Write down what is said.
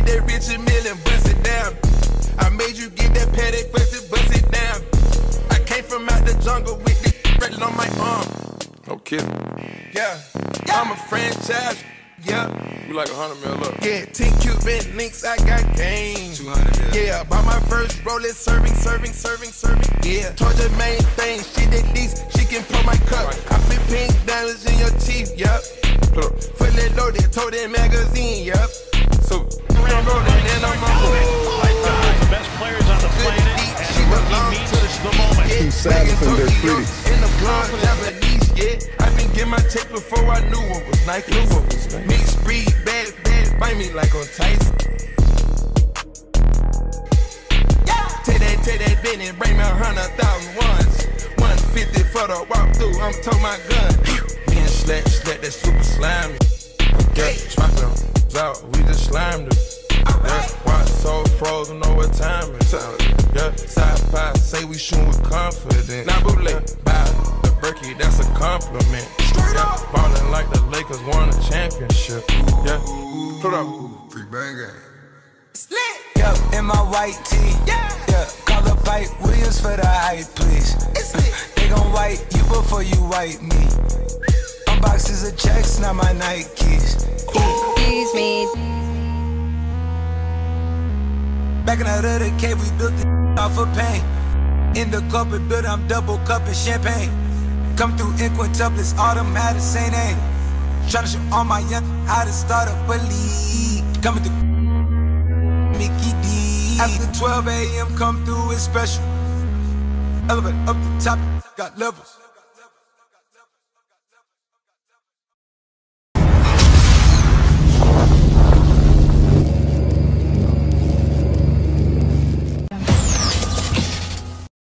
get that rich a million, bust it down. I made you get that petty question, bust it down. I came from out the jungle with this written on my arm. No kidding. Yeah. yeah. I'm a franchise. Yeah. We like hundred mil up. Yeah, 10 Cuban links, I got game. 200 mil. Yeah, bought my first Rolex, serving, serving, serving, serving. Yeah. Told your main thing, she did this, she can pull my cup. Right. I put pink diamonds in your teeth, yup. Foot loaded, told that magazine, yup. So, best players on the planet, and the moment. and they're pretty. In the been get my check before I knew what was Nike. Mixed breed, bad, bad, bite me like on Tyson. Take that, take that bring me a hundred thousand ones. 150 for the walk through, I'm toting my gun. And Slack, Slack, that super slimy. Yeah, try them out, we just. Yeah, watch so frozen, know what time it is. Yeah, side by say we shoot with confidence. Now bootleg, buy the Birkin, that's a compliment. Straight Yeah, ballin' like the Lakers won a championship. Yeah, put up. Free bang gang. Yup, in my white tee. Yeah. Yeah, call up Pipe Williams for the hype, please. It's lit. They gon' white you before you white me. Unboxes of checks, not my Nikes. Excuse me. Back in the of the cave, we built the off of pain. In the corporate building, I'm double cupping champagne. Come through in quintuplets, automatic, same name. Tryna show all my young how to start up a league. Coming through Mickey D. After 12 a.m., come through, it's special. Elevate up the top, got levels.